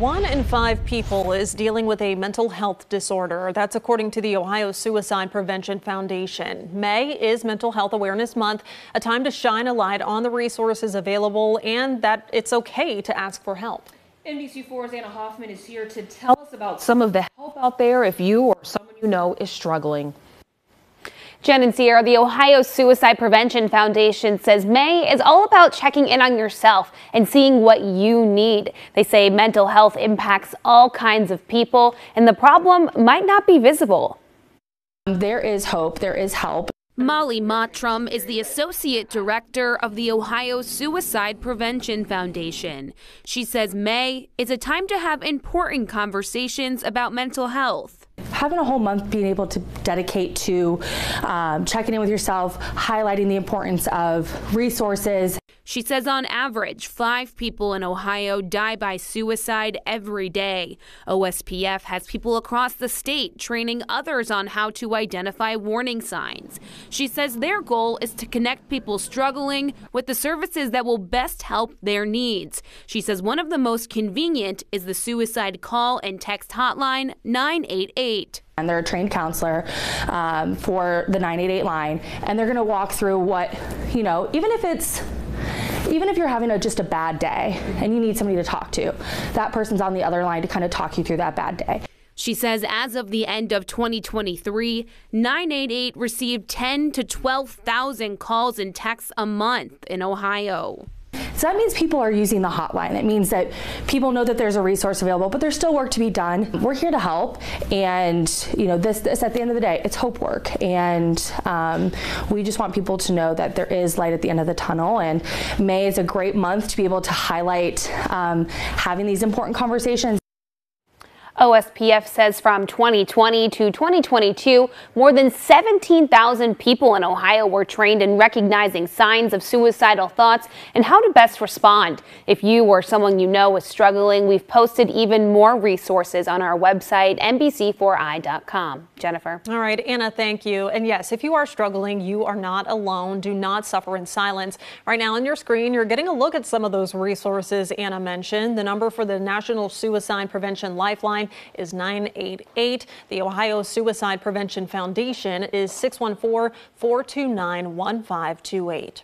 One in five people is dealing with a mental health disorder. That's according to the Ohio Suicide Prevention Foundation. May is Mental Health Awareness Month, a time to shine a light on the resources available and that it's okay to ask for help. NBC4's Anna Hoffman is here to tell us about some of the help out there if you or someone you know is struggling. Jen and Sierra, the Ohio Suicide Prevention Foundation says May is all about checking in on yourself and seeing what you need. They say mental health impacts all kinds of people and the problem might not be visible. There is hope, there is help. Molly Mottram is the Associate Director of the Ohio Suicide Prevention Foundation. She says May is a time to have important conversations about mental health having a whole month being able to dedicate to um, checking in with yourself, highlighting the importance of resources. She says on average, five people in Ohio die by suicide every day. OSPF has people across the state training others on how to identify warning signs. She says their goal is to connect people struggling with the services that will best help their needs. She says one of the most convenient is the suicide call and text hotline 988. And they're a trained counselor um, for the 988 line, and they're going to walk through what, you know, even if it's even if you're having a, just a bad day and you need somebody to talk to, that person's on the other line to kind of talk you through that bad day. She says as of the end of 2023, 988 received 10 to 12,000 calls and texts a month in Ohio. So that means people are using the hotline. It means that people know that there's a resource available, but there's still work to be done. We're here to help, and you know, this, this at the end of the day, it's hope work, and um, we just want people to know that there is light at the end of the tunnel. And May is a great month to be able to highlight um, having these important conversations. OSPF says from 2020 to 2022, more than 17,000 people in Ohio were trained in recognizing signs of suicidal thoughts and how to best respond. If you or someone you know is struggling, we've posted even more resources on our website, NBC4i.com. Jennifer. All right, Anna, thank you. And yes, if you are struggling, you are not alone. Do not suffer in silence. Right now on your screen, you're getting a look at some of those resources Anna mentioned. The number for the National Suicide Prevention Lifeline is 988. The Ohio Suicide Prevention Foundation is 614 429 1528.